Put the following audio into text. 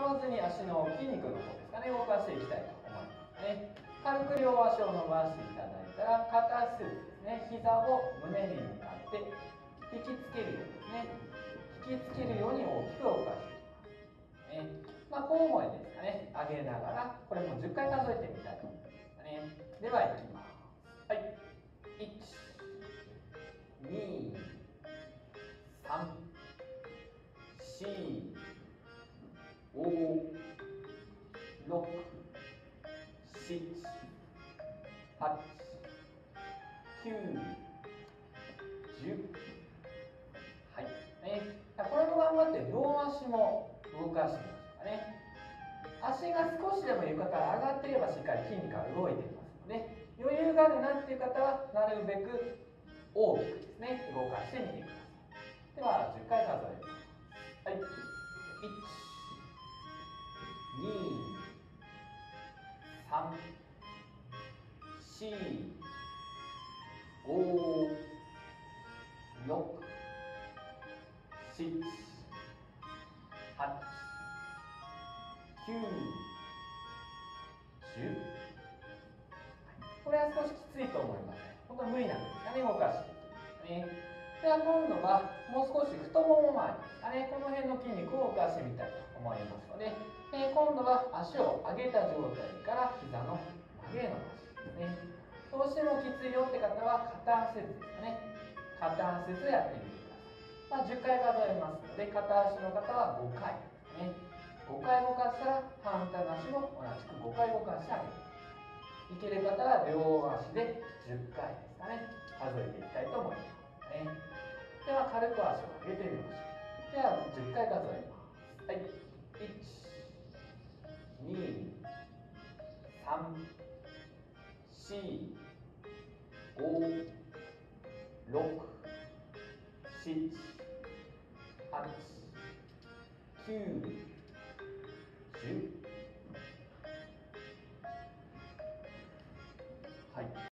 わずに足の筋肉の方ですかね動かしていきたいと思いますね。軽く両足を伸ばしていただいたら片足ですね膝を胸に向かって引きつけるようですね引きつけるように大きく動かしていきますね。まあ交互にですかね上げながらこれも10回数えてみたいと思いますね。ではいきます。はい。1 2 3 4 5 6 7 8 9 10はい。ねこれも頑張って両足も動かしてみましょうかね。足が少しでも床から上がっていればしっかり筋肉が動いていますので余裕があるなっていう方はなるべく大きくですね動かしてみてください。では10回数えます。12345678910これは少しきついと思います本当に無理なんですかね動かしていきますねでは今度はもう少し太もも周りですかねこの辺の筋肉を動かしてみたいと思いますので、え、今度は足を上げた状態げ伸ばしですねどうしてもきついよって方は片足ずですね片足ずやってみてください、まあ、10回数えますので片足の方は5回ね5回動かしたら反対の足も同じく5回動かしてあげていける方は両足で10回ですかね数えていきたいと思いますねでは軽く足を上げてみましょうでは10回数えますはい1 2 3四、五、六、七、八、九、十。はい。